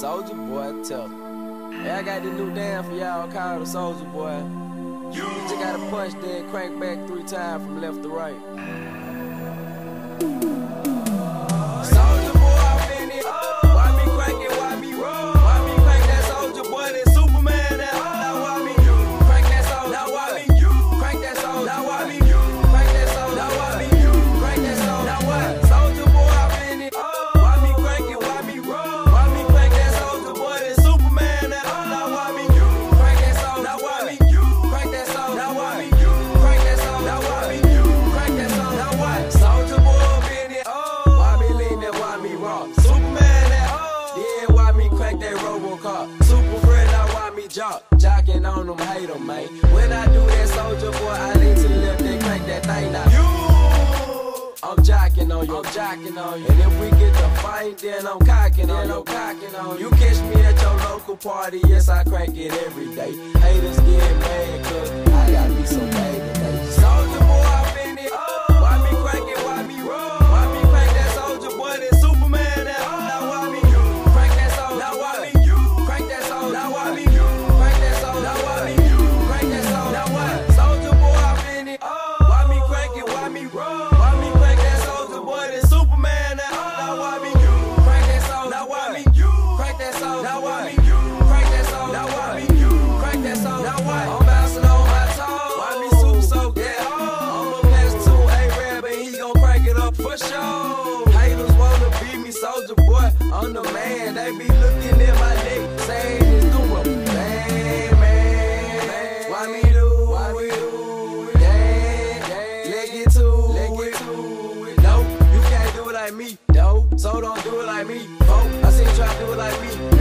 Soulja Boy, tough. Hey, I got this new dance for y'all called the Soulja Boy. You just gotta punch, then crank back three times from left to right. On them, hate them, man. When I do that Soulja Boy, I lean to the left and crank that thing now. You I'm jocking on you, I'm jocking on you. And if we get to fight, then I'm cocking on you, I'm cocking on you. You catch me at your local party, yes, I crank it every day. Haters get Soulja Boy, I'm the man. They be looking at my neck, saying it's doing bang, man. Why me do? Why me do? it? Damn, let get to it. No, you can't do it like me, no. So don't do it like me, oh. I see you try to do it like me,